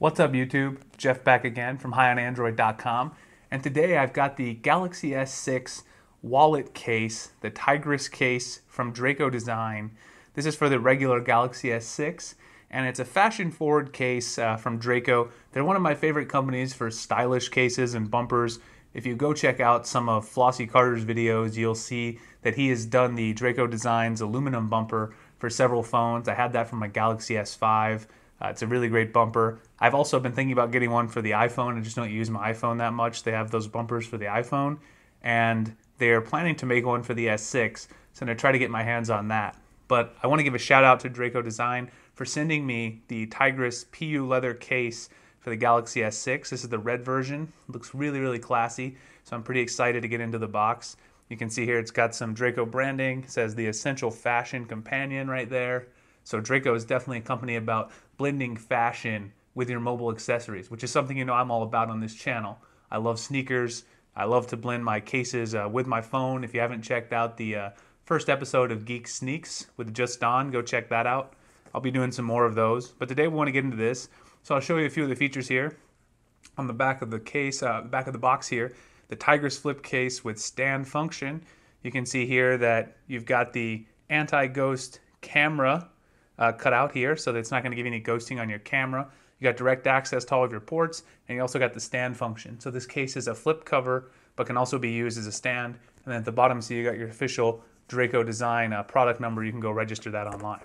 What's up YouTube? Jeff back again from highonandroid.com and today I've got the Galaxy S6 wallet case, the Tigris case from Draco Design. This is for the regular Galaxy S6 and it's a fashion forward case uh, from Draco. They're one of my favorite companies for stylish cases and bumpers. If you go check out some of Flossy Carter's videos, you'll see that he has done the Draco Designs aluminum bumper for several phones. I had that from my Galaxy S5. Uh, it's a really great bumper. I've also been thinking about getting one for the iPhone. I just don't use my iPhone that much. They have those bumpers for the iPhone, and they're planning to make one for the S6. So I'm gonna try to get my hands on that. But I want to give a shout out to Draco Design for sending me the Tigris PU leather case for the Galaxy S6. This is the red version. It looks really, really classy. So I'm pretty excited to get into the box. You can see here it's got some Draco branding. It says the Essential Fashion Companion right there. So Draco is definitely a company about blending fashion with your mobile accessories, which is something you know I'm all about on this channel. I love sneakers. I love to blend my cases uh, with my phone. If you haven't checked out the uh, first episode of Geek Sneaks with Just Don, go check that out. I'll be doing some more of those. But today we want to get into this. So I'll show you a few of the features here. On the back of the case, uh, back of the box here, the Tigris flip case with stand function. You can see here that you've got the anti-ghost camera uh, cut out here so that it's not going to give you any ghosting on your camera. You got direct access to all of your ports, and you also got the stand function. So this case is a flip cover, but can also be used as a stand. And then at the bottom, so you got your official Draco Design uh, product number. You can go register that online.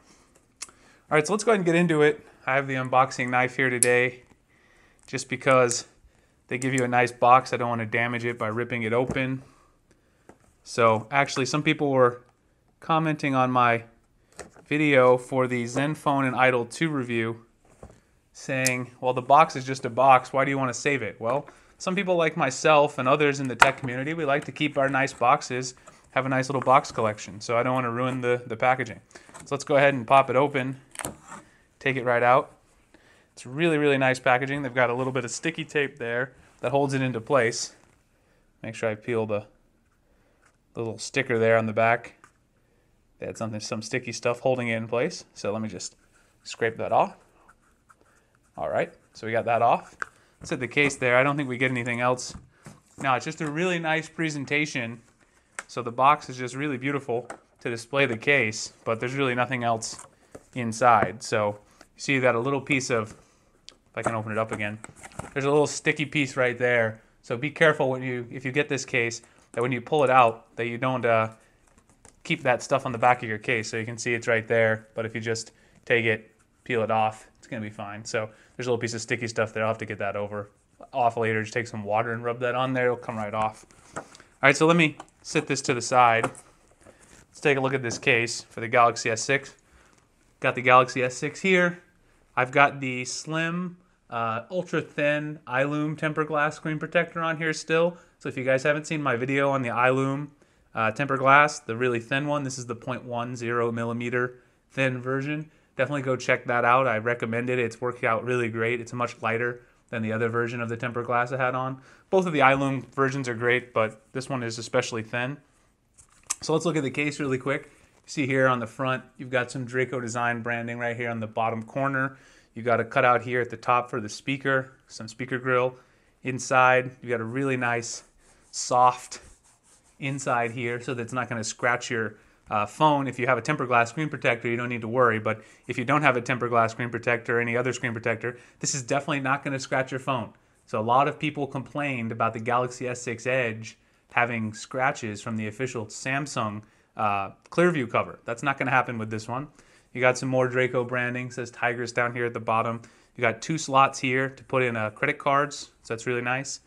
All right, so let's go ahead and get into it. I have the unboxing knife here today, just because they give you a nice box. I don't want to damage it by ripping it open. So actually, some people were commenting on my video for the Zenfone and Idol 2 review saying, well, the box is just a box. Why do you want to save it? Well, some people like myself and others in the tech community, we like to keep our nice boxes, have a nice little box collection. So I don't want to ruin the, the packaging. So let's go ahead and pop it open, take it right out. It's really, really nice packaging. They've got a little bit of sticky tape there that holds it into place. Make sure I peel the little sticker there on the back. They had something, some sticky stuff holding it in place. So let me just scrape that off. All right, so we got that off. Set the case there. I don't think we get anything else. Now it's just a really nice presentation. So the box is just really beautiful to display the case, but there's really nothing else inside. So you see that a little piece of, if I can open it up again, there's a little sticky piece right there. So be careful when you, if you get this case, that when you pull it out, that you don't uh, keep that stuff on the back of your case. So you can see it's right there, but if you just take it, peel it off, it's gonna be fine. So there's a little piece of sticky stuff there. I'll have to get that over off later. Just take some water and rub that on there. It'll come right off. All right, so let me sit this to the side. Let's take a look at this case for the Galaxy S6. Got the Galaxy S6 here. I've got the slim, uh, ultra thin iLume tempered glass screen protector on here still. So if you guys haven't seen my video on the iLume uh, tempered glass, the really thin one, this is the 0.10 millimeter thin version. Definitely go check that out. I recommend it. It's worked out really great. It's much lighter than the other version of the tempered glass I had on. Both of the iLume versions are great, but this one is especially thin. So let's look at the case really quick. See here on the front, you've got some Draco Design branding right here on the bottom corner. You've got a cutout here at the top for the speaker, some speaker grill. Inside, you've got a really nice, soft inside here so that it's not going to scratch your uh, phone. If you have a tempered glass screen protector, you don't need to worry. But if you don't have a tempered glass screen protector or any other screen protector, this is definitely not going to scratch your phone. So a lot of people complained about the Galaxy S6 Edge having scratches from the official Samsung uh, Clearview cover. That's not going to happen with this one. You got some more Draco branding. Says Tigris down here at the bottom. You got two slots here to put in uh, credit cards, so that's really nice.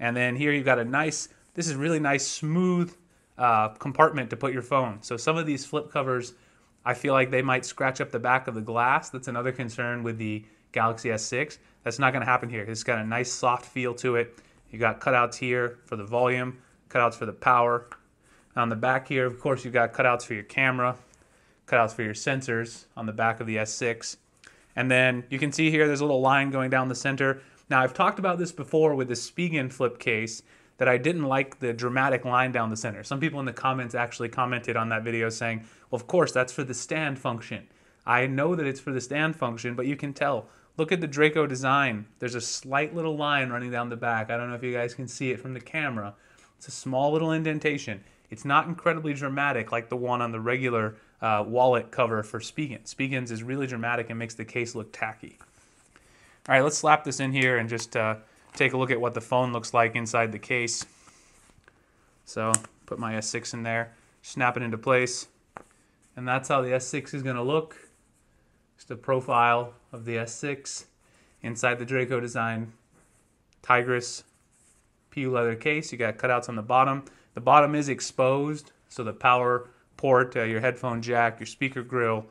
And then here you've got a nice, this is really nice, smooth uh, compartment to put your phone. So some of these flip covers, I feel like they might scratch up the back of the glass. That's another concern with the Galaxy S6. That's not going to happen here. It's got a nice soft feel to it. You got cutouts here for the volume, cutouts for the power. On the back here, of course, you've got cutouts for your camera, cutouts for your sensors on the back of the S6. And then you can see here there's a little line going down the center. Now, I've talked about this before with the Spigen flip case that I didn't like the dramatic line down the center. Some people in the comments actually commented on that video saying, well, of course, that's for the stand function. I know that it's for the stand function, but you can tell. Look at the Draco design. There's a slight little line running down the back. I don't know if you guys can see it from the camera. It's a small little indentation. It's not incredibly dramatic like the one on the regular uh, wallet cover for Spigen. Spigen's is really dramatic and makes the case look tacky. All right, let's slap this in here and just uh, take a look at what the phone looks like inside the case. So put my S6 in there, snap it into place, and that's how the S6 is going to look. Just a profile of the S6 inside the Draco Design Tigris PU leather case. You got cutouts on the bottom. The bottom is exposed, so the power port, uh, your headphone jack, your speaker grill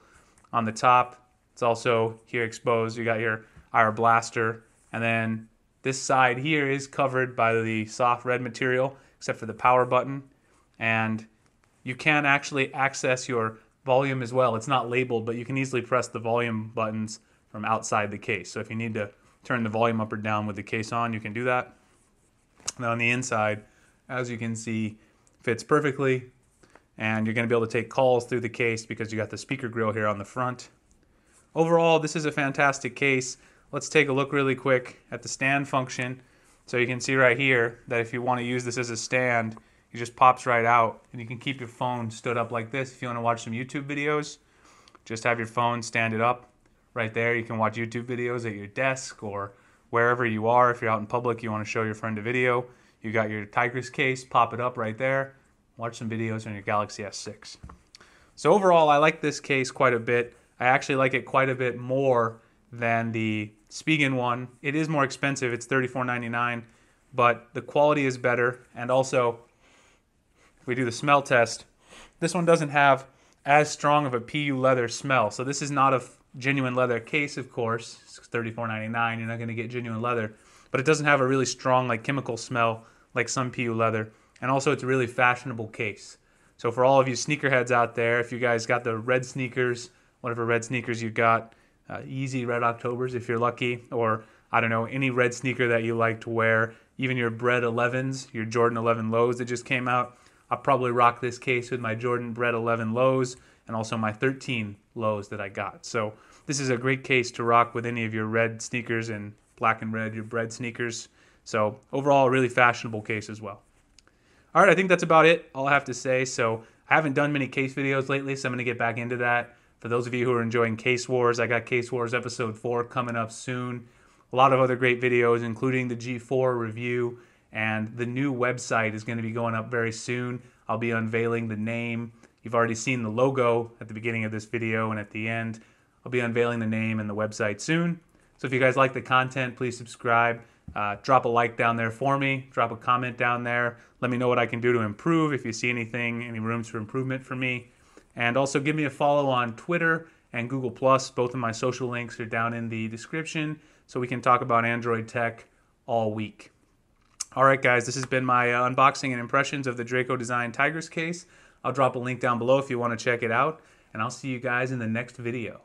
on the top. It's also here exposed. You got your IR blaster, and then this side here is covered by the soft red material, except for the power button. And you can actually access your volume as well. It's not labeled, but you can easily press the volume buttons from outside the case. So if you need to turn the volume up or down with the case on, you can do that. And on the inside, as you can see, fits perfectly. And you're going to be able to take calls through the case because you got the speaker grill here on the front. Overall, this is a fantastic case. Let's take a look really quick at the stand function. So you can see right here that if you want to use this as a stand, it just pops right out and you can keep your phone stood up like this if you want to watch some YouTube videos. Just have your phone stand it up right there. You can watch YouTube videos at your desk or wherever you are. If you're out in public, you want to show your friend a video, you got your Tigris case, pop it up right there. Watch some videos on your Galaxy S6. So overall, I like this case quite a bit. I actually like it quite a bit more than the Spigen one. It is more expensive. It's $34.99, but the quality is better. And also, if we do the smell test, this one doesn't have as strong of a PU leather smell. So this is not a genuine leather case, of course. It's $34.99. You're not going to get genuine leather, but it doesn't have a really strong like chemical smell like some PU leather. And also, it's a really fashionable case. So for all of you sneakerheads out there, if you guys got the red sneakers, whatever red sneakers you got, uh, Yeezy Red Octobers if you're lucky, or I don't know, any red sneaker that you like to wear, even your Bread 11s, your Jordan 11 lows that just came out. I'll probably rock this case with my Jordan Bread 11 lows and also my 13 lows that I got. So this is a great case to rock with any of your red sneakers and black and red, your bread sneakers. So overall, a really fashionable case as well. All right, I think that's about it. All I have to say. So I haven't done many case videos lately, so I'm going to get back into that. For those of you who are enjoying Case Wars, I got Case Wars episode 4 coming up soon. A lot of other great videos, including the G4 review, and the new website is going to be going up very soon. I'll be unveiling the name. You've already seen the logo at the beginning of this video and at the end. I'll be unveiling the name and the website soon. So if you guys like the content, please subscribe. Uh, drop a like down there for me. Drop a comment down there. Let me know what I can do to improve. If you see anything, any rooms for improvement for me. And also give me a follow on Twitter and Google Plus. Both of my social links are down in the description so we can talk about Android tech all week. All right, guys, this has been my uh, unboxing and impressions of the Draco Design Tigris case. I'll drop a link down below if you want to check it out, and I'll see you guys in the next video.